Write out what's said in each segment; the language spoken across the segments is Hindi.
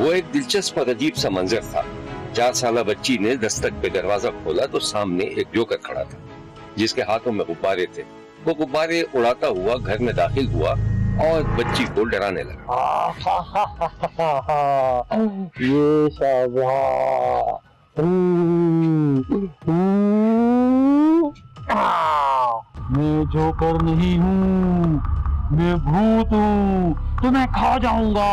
वो एक दिलचस्प और अजीब सा मंजर था। चार साल बच्ची ने दस्तक पे दरवाज़ा खोला तो सामने एक जोकर खड़ा था, जिसके हाथों में गुब्बारे थे। वो गुब्बारे उड़ाता हुआ घर में दाखिल हुआ और बच्ची को डराने लगा। ये मैं जोकर नहीं हूँ। मैं भूत हूँ। तुम्हें खा जाऊँगा।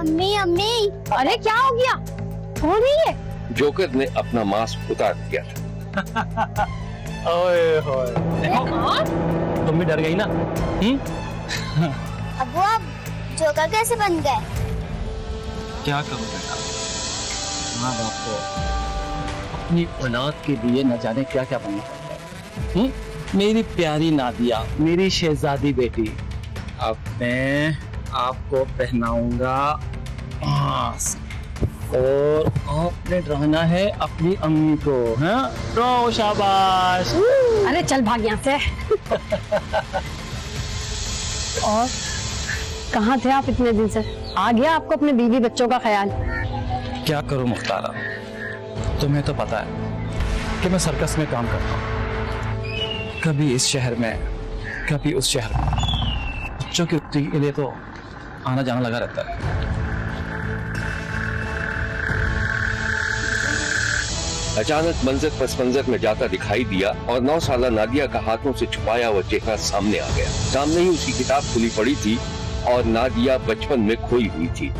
अम्मी अम्मी। अरे क्या हो गया? कौन है? ये जोकर ने अपना मास्क उतार दिया ओए होए देखो तुम भी डर गई ना? अब अबू आप जोकर कैसे बन गए? क्या करूँ बेटा माँ बाप को। अपनी औलाद के लिए न जाने क्या क्या बनना पड़ता है। हम्म? मेरी प्यारी नादिया मेरी शहजादी बेटी। अब मैं आपको पहनाऊँगा और आपने रहना है अपनी अम्मी को हाँ? रो शाबाश। अरे चल भाग यहाँ से। और कहाँ थे आप इतने दिन से? आ गया आपको अपने बीवी बच्चों का ख्याल। क्या करूँ मुख्तारा? तुम्हें तो पता है कि मैं सर्कस में काम करता हूँ। कभी इस शहर में, कभी उस शहर में। बच्चों की रुकती के लिए तो आना जाना लगा रहता है। अचानक मंजर पस मंजर में जाता दिखाई दिया और नौ साल नादिया का हाथों से छुपाया हुआ चेहरा सामने आ गया। सामने ही उसकी किताब खुली पड़ी थी और नादिया बचपन में खोई हुई थी।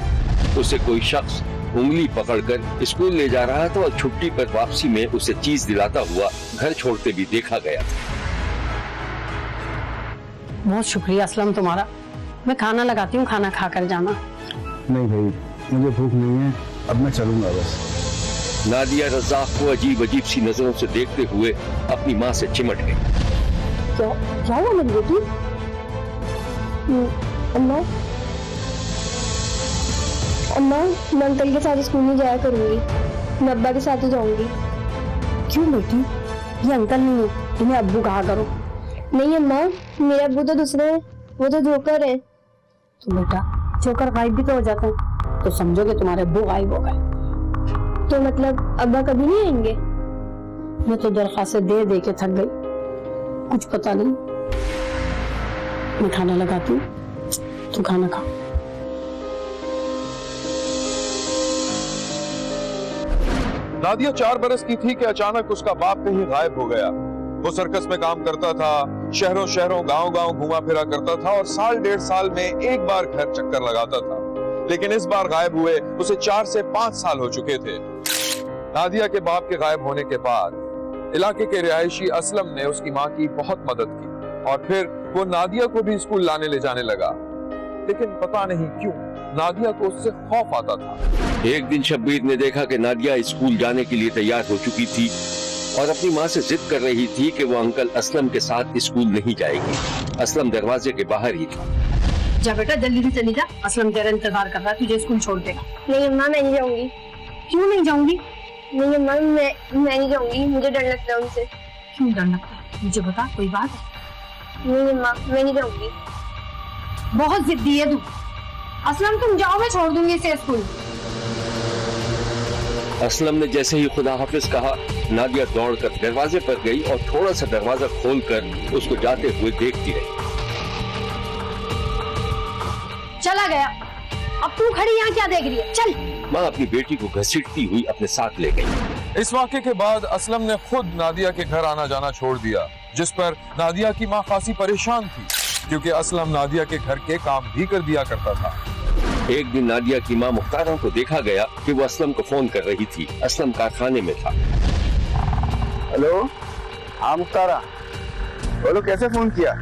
उसे कोई शख्स उंगली पकड़कर स्कूल ले जा रहा था और छुट्टी पर वापसी में उसे चीज़ दिलाता हुआ घर छोड़ते भी देखा गया बहुत शुक्रिया असलम तुम्हारा। मैं खाना लगाती हूँ खाना खा कर जाना। नहीं भाई मुझे भूख नहीं है अब मैं चलूँगा बस। नादिया रजाक को अजीब अजीब सी नज़रों से देखते हुए अपनी माँ से चिमट गई। क्या क्या हुआ मेरी बेटी? अम्मा अम्मा मैं अंकल के साथ स्कूल नहीं जाया करूँगी। मैं अब्बा के साथ ही जाऊँगी। क्यों बेटी? ये अंकल नहीं है तुम्हें अब्बू कहा करो। नहीं अम्मा मेरे अब्बू तो दूसरे हैं। वो तो जोकर है। तो बेटा जोकर गायब भी तो हो जाते हैं। तो समझो कि तुम्हारे अब्बू गायब हो गए। तो मतलब अब्बा कभी नहीं आएँगे? मैं तो दरखास्तें दे दे के थक गई। कुछ पता नहीं। मैं खाना लगाती हूँ। तू खाना खा नादिया चार बरस की थी कि अचानक उसका बाप कहीं गायब हो गया। वो सर्कस में काम करता था शहरों शहरों गाँव गाँव घुमा फिरा करता था और साल डेढ़ साल में एक बार घर चक्कर लगाता था। लेकिन इस बार गायब हुए, उसे चार से पाँच साल हो चुके थे। नादिया के बाप के गायब होने के बाद इलाके के रिहायशी असलम ने उसकी माँ की बहुत मदद की और फिर वो नादिया को भी स्कूल लाने ले जाने लगा। लेकिन पता नहीं क्यों, नादिया को उससे खौफ आता था। एक दिन शब्बीर ने देखा कि नादिया स्कूल जाने के लिए तैयार हो चुकी थी। और अपनी माँ से जिद कर रही थी कि वो अंकल असलम के साथ स्कूल नहीं जाएगी। असलम दरवाजे के बाहर ही था। जा बेटा जल्दी से चली जा। असलम तेरा इंतज़ार कर रहा है तुझे स्कूल छोड़ देगा। नहीं अम्मा मैं नहीं जाऊँगी। क्यों नहीं जाऊँगी? नहीं अम्मा मैं मैं नहीं जाऊँगी। मुझे डर लगता है उनसे। क्यों डर लगता है? मुझे बता कोई बात है? नहीं अम्मा मैं नहीं जाऊँगी। बहुत जिद्दी है तू। असलम तुम जाओ मैं छोड़ दूँगी इसे स्कूल। असलम ने जैसे ही खुदा हाफिज कहा नादिया दौड़कर दरवाजे पर गई और थोड़ा सा दरवाज़ा खोलकर उसको जाते हुए देखती रही। चला गया। अब तू खड़ी यहाँ क्या देख रही है? चल। माँ अपनी बेटी को घसीटती हुई अपने साथ ले गई। इस वाक्य के बाद असलम ने खुद नादिया के घर आना जाना छोड़ दिया जिस पर नादिया की माँ खासी परेशान थी क्योंकि असलम नादिया के घर के काम भी कर दिया करता था। एक दिन नादिया की माँ मुख्तारा को देखा गया कि वो असलम को फ़ोन कर रही थी। असलम कारखाने में था। हेलो? हाँ मुख्तारा। बोलो कैसे फ़ोन किया?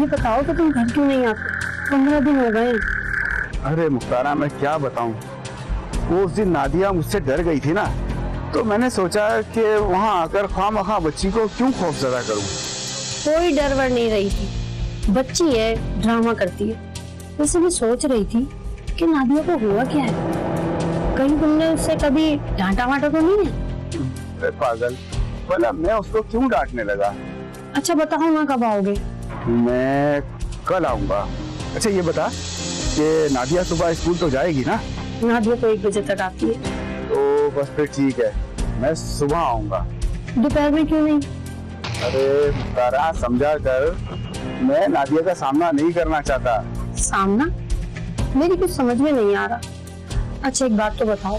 ये बताओ कि तुम घर क्यों नहीं आते? पंद्रह दिन हो गए अरे मुख्तारा मैं क्या बताऊँ? वो उस दिन नादिया मुझसे डर गई थी ना तो मैंने सोचा कि वहाँ आकर खाम खा बच्ची को क्यों खौफजदा करूँ? कोई डर वर नहीं रही थी। बच्ची है ड्रामा करती है। वैसे मैं सोच रही थी कि नादिया को हुआ क्या है? कहीं तुमने उससे कभी डांटा वाटा तो नहीं है? पागल। बोला मैं उसको क्यों डांटने लगा? अच्छा बताओ ना कब आओगे? मैं कल आऊँगा। अच्छा ये बता कि नादिया सुबह स्कूल तो जाएगी ना? नादिया तो एक बजे तक आती है। तो बस फिर ठीक है मैं सुबह आऊँगा। दोपहर में क्यों नहीं? अरे तारा समझा कर। मैं नादिया का सामना नहीं करना चाहता। सामना? मेरी कुछ समझ में नहीं आ रहा। अच्छा एक बात तो बताओ।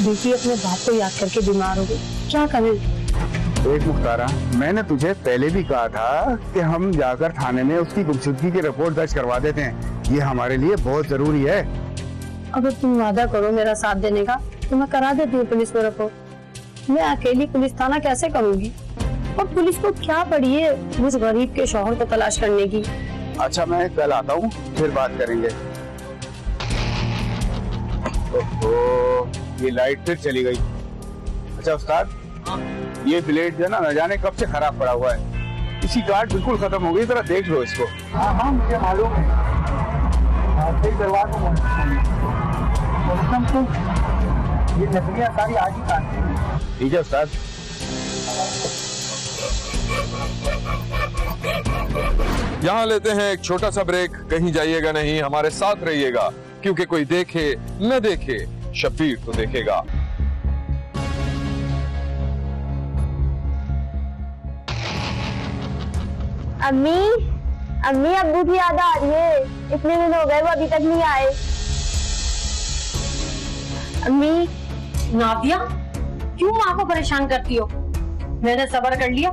बेटी अपने बाप को याद करके बीमार हो गई। क्या करें? एक मुख्तारा मैंने तुझे पहले भी कहा था कि हम जाकर थाने में उसकी गुमशुदगी की रिपोर्ट दर्ज करवा देते हैं। ये हमारे लिए बहुत ज़रूरी है। अगर तुम वादा करो मेरा साथ देने का तो मैं करा देती हूँ पुलिस में रिपोर्ट मैं अकेली पुलिस थाना कैसे करूँगी? और पुलिस को क्या पड़ी है उस गरीब के शौहर को तलाश करने की? अच्छा मैं कल आता हूँ फिर बात करेंगे। ओहो, ये लाइट फिर चली गई। अच्छा उस्ताद ये ब्लेड जो है ना न जाने कब से खराब पड़ा हुआ है। इसकी कार्ड बिल्कुल खत्म हो गई जरा देख लो इसको। हाँ हाँ मुझे मालूम है। फिर ये लकड़ियाँ सारी आज ही काटती ठीक है उस्ताद यहाँ लेते हैं एक छोटा सा ब्रेक। कहीं जाइएगा नहीं हमारे साथ रहिएगा क्योंकि कोई देखे न देखे शब्बीर तो देखेगा। अम्मी अम्मी अबू की याद आ रही है। इतने दिन हो गए, वो अभी तक नहीं आए। अम्मी। नादिया, क्यों माँ को परेशान करती हो? मैंने सबर कर लिया,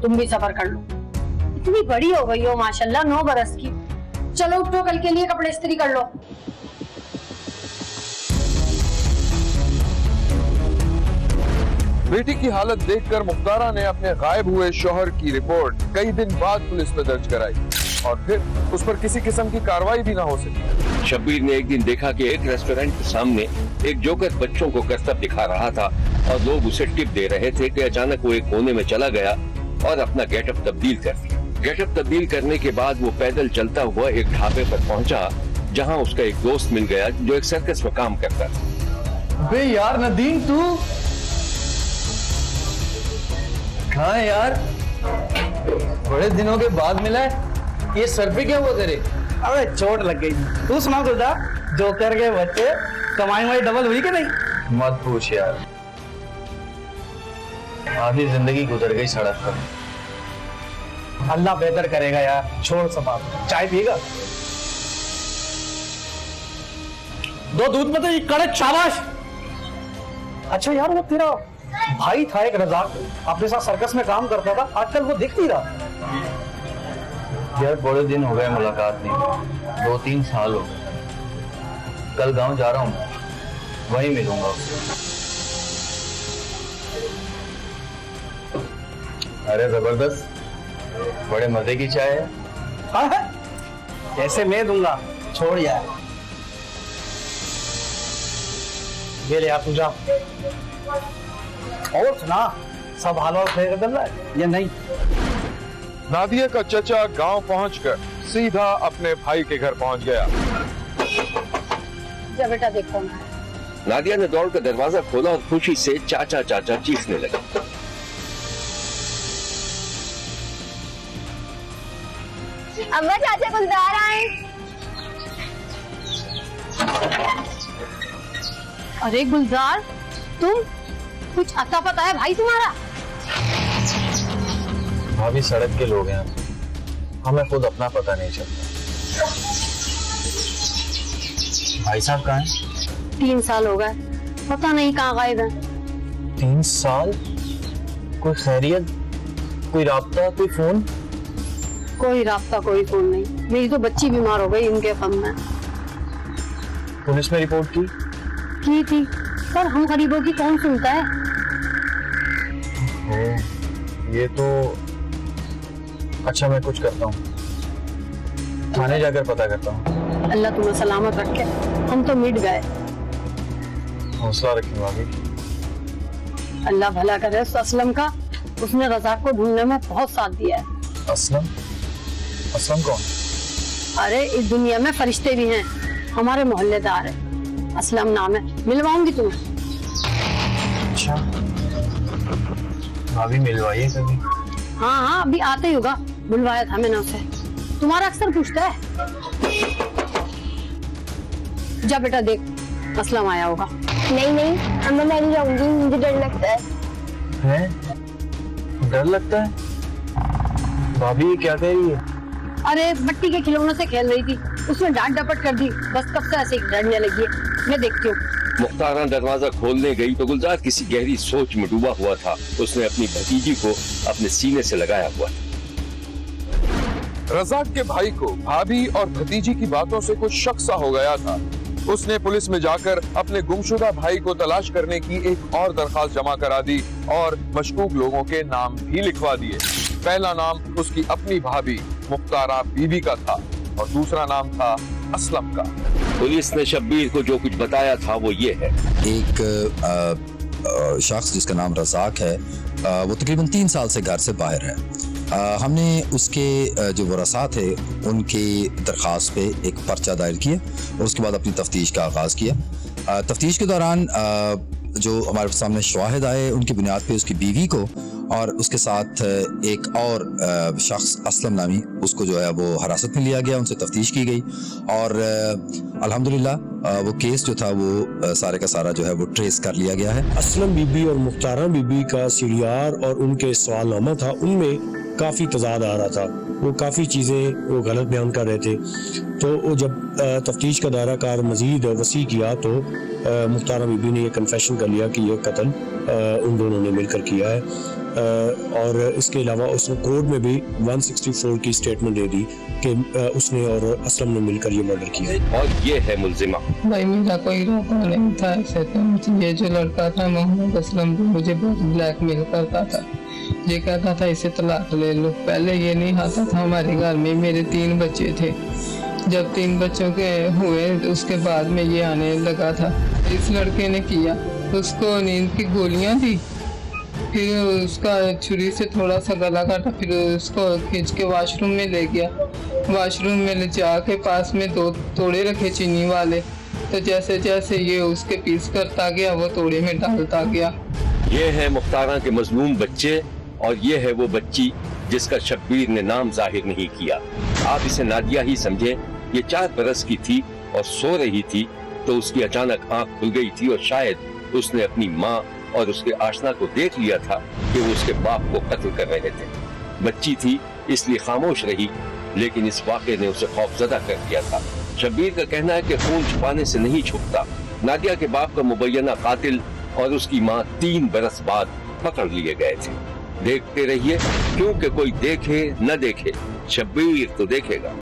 तुम भी सबर कर लो। इतनी बड़ी हो गई हो, माशाल्लाह, नौ बरस की। चलो उठो, कल के लिए कपड़े इस्त्री कर लो। बेटी की हालत देखकर मुख्तारा ने अपने गायब हुए शोहर की रिपोर्ट कई दिन बाद पुलिस में दर्ज कराई और फिर उस पर किसी किस्म की कार्रवाई भी ना हो सकी। शब्बीर ने एक दिन देखा कि एक रेस्टोरेंट के सामने एक जोकर बच्चों को करतब दिखा रहा था और लोग उसे टिप दे रहे थे कि अचानक वो एक कोने में चला गया और अपना गेटअप तब्दील कर दिया गेटअप तब्दील करने के बाद वो पैदल चलता हुआ एक ढाबे पर पहुँचा जहाँ उसका एक दोस्त मिल गया जो एक सर्कस में काम करता था। बे यार नदीम तू कहाँ है यार। बड़े दिनों के बाद मिला है। ये सर पे क्या हुआ तेरे? अबे चोट लग गई। तू सुना गुलदा जोकर के बच्चे कमाई वमाई डबल हुई कि नहीं? मत पूछ यार। आधी ज़िंदगी गुजर गई सड़क पर। अल्लाह बेहतर करेगा यार। छोड़ सब आप चाय पिएगा? दो दूध में तो ये कड़क शाबाश। अच्छा यार वो तेरा भाई था एक रजाक। अपने साथ सर्कस में काम करता था आजकल वो दिख नहीं रहा। यार बड़े दिन हो गए मुलाकात नहीं। दो तीन साल हो गए। कल गाँव जा रहा हूँ मैं। वहीं मिलूँगा। अरे ज़बरदस्त। बड़े मज़े की चाय है। हाँ है। कैसे मैं दूँगा। छोड़ यार। ये ले आप तू और सुना सब हाल वाल खैर कर रहा है या नहीं? नादिया का चचा गाँव पहुंचकर सीधा अपने भाई के घर पहुँच गया। जा बेटा देखो नादिया ने दौड़कर दरवाज़ा खोला और खुशी से चाचा चाचा चीखने लगी। अम्मा चाचा गुलदार आए अरे गुलजार तुम कुछ अता पता है भाई तुम्हारा? भाभी सड़क के लोग हैं। हमें खुद अपना पता नहीं चलता। भाई साहब कहाँ हैं? तीन साल हो गए। पता नहीं कहाँ गायब है। तीन साल? कोई खैरियत? कोई राबता? कोई फ़ोन? कोई रास्ता कोई फ़ोन नहीं। मेरी तो बच्ची बीमार हो गई इनके फन में। पुलिस में रिपोर्ट की? की थी? पर हम गरीबों की कौन सुनता है? ये तो अच्छा मैं कुछ करता हूँ। थाने जाकर पता करता हूँ। अल्लाह तुम्हें सलामत रखे। हम तो मिट गए। हौसला रखी भाभी अल्लाह भला करे उस असलम का उसने रजाक को ढूँढने में बहुत साथ दिया है। असलम? असलम कौन? अरे इस दुनिया में फरिश्ते भी हैं। हमारे मोहल्लेदार है। असलम नाम है। मिलवाऊँगी तुम्हें। अच्छा। भाभी मिलवाइए कभी। हाँ हाँ अभी आते ही होगा। बुलवाया था मैंने उसे। तुम्हारा अक्सर पूछता है। जा बेटा देख असलम आया होगा। नहीं नहीं अम्मा मैं नहीं जाऊँगी मुझे डर लगता है। है? डर लगता है? भाभी क्या कह रही है? अरे मट्टी के खिलौनों से खेल रही थी। उसमें डांट डपट कर दी। बस कब से ऐसे डरने लगी है। मैं देखती हूँ। मुख्तारा दरवाज़ा खोलने गई तो गुलजार किसी गहरी सोच में डूबा हुआ था। उसने अपनी भतीजी को अपने सीने से लगाया हुआ। था रजाक के भाई को भाभी और भतीजी की बातों से कुछ शक सा हो गया था। उसने पुलिस में जाकर अपने गुमशुदा भाई को तलाश करने की एक और दरखास्त जमा करा दी और मशकूक लोगों के नाम भी लिखवा दिए। पहला नाम उसकी अपनी भाभी मुख्तारा बीबी का था और दूसरा नाम था असलम का। पुलिस ने शब्बीर को जो कुछ बताया था वो ये है। एक शख्स जिसका नाम रजाक है अ, वो तकरीबन तीन साल से घर से बाहर है। अ, हमने उसके जो वरसा थे उनकी दरख्वास्त पे एक पर्चा दायर किया और उसके बाद अपनी तफ्तीश का आगाज़ किया। तफ्तीश के दौरान अ, जो हमारे सामने शाहिद आए उनकी बुनियाद पे उसकी बीवी को और उसके साथ एक और शख्स असलम नामी, उसको जो है वो हिरासत में लिया गया, उनसे तफ्तीश की गई। और अल्हम्दुलिल्लाह वो केस जो था वो सारे का सारा जो है वो ट्रेस कर लिया गया है। असलम बीबी और मुख्तारा बीबी का सीढ़ियार और उनके सवालनामा था, उनमें काफ़ी तजाद आ रहा था। वो काफ़ी चीज़ें वो गलत बयान कर रहे थे। तो वो जब तफ्तीश का दायरा कार मजीद वसी किया तो मुख्तारा बीबी ने ये कन्फेशन कर लिया कि यह कत्ल उन दोनों ने मिलकर किया है। और इसके अलावा उसने कोर्ट में भी 164 की स्टेटमेंट दे दी कि उसने और असलम ने मिलकर ये मर्डर किया। और ये है मुलजिमा। भाई मेरा कोई रोका नहीं था ऐसे तो। मुझे ये जो लड़का था मोहम्मद असलम भी मुझे बहुत ब्लैकमेल करता था। ये कहता था इसे तलाक ले लो। पहले ये नहीं आता था हमारे घर में मेरे तीन बच्चे थे। जब तीन बच्चों के हुए उसके बाद में ये आने लगा था। इस लड़के ने किया। उसको नींद की गोलियाँ दी फिर उसका छुरी से थोड़ा सा गला काटा, फिर उसको खींच के वॉशरूम में ले गया। वॉशरूम में ले जाके पास में दो तोड़े रखे चीनी वाले। तो जैसे जैसे ये उसके पीस करता गया, वो तोड़े में डालता गया। ये है मुख्तारा के मजलूम बच्चे और ये है वो बच्ची जिसका शब्बीर ने नाम ज़ाहिर नहीं किया। आप इसे नादिया ही समझे, ये चार बरस की थी और सो रही थी तो उसकी अचानक आँख खुल गई थी और शायद उसने अपनी माँ और उसके आशना को देख लिया था कि वो उसके बाप को कत्ल कर रहे थे। बच्ची थी, इसलिए खामोश रही, लेकिन इस वाक़े ने उसे खौफजदा कर दिया था। शब्बीर का कहना है कि खून छुपाने से नहीं छुपता नादिया के बाप का मुबैना कातिल और उसकी माँ तीन बरस बाद पकड़ लिए गए थे। देखते रहिए, क्योंकि कोई देखे, न देखे, शब्बीर तो देखेगा।